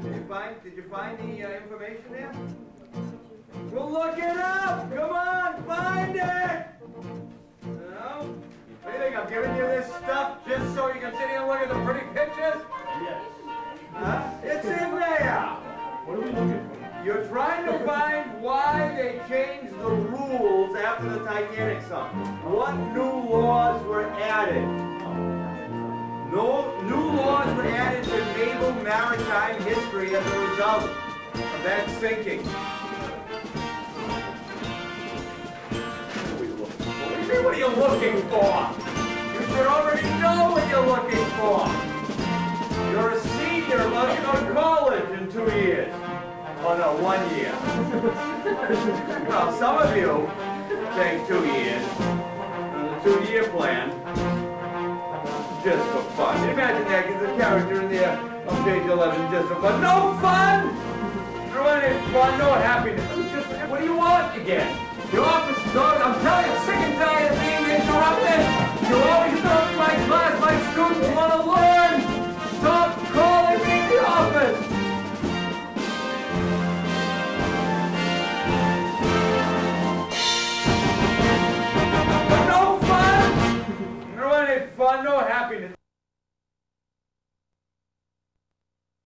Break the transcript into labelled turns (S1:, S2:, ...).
S1: Did you find, did you find the uh, information there? Well, look it up! Come on, find it! No? What do you think, I'm giving you this stuff just so you can sit here and look at the pretty pictures?
S2: Yes.
S1: Huh? It's in there!
S2: What are we looking for?
S1: You're trying to find why they changed the rules after the Titanic sunk. What new laws were added? No new laws were added to naval maritime history as a result of that sinking. What are you looking for? You should already know what you're looking for. You're a senior go to college in two years. Oh no, one year. well, some of you take two years on the two-year plan just for fun. Imagine that, because the character in there on page 11 just for fun. No fun! No fun, no happiness. Just, what do you want again? Your office is dog, I'm telling you, Fun, no happiness.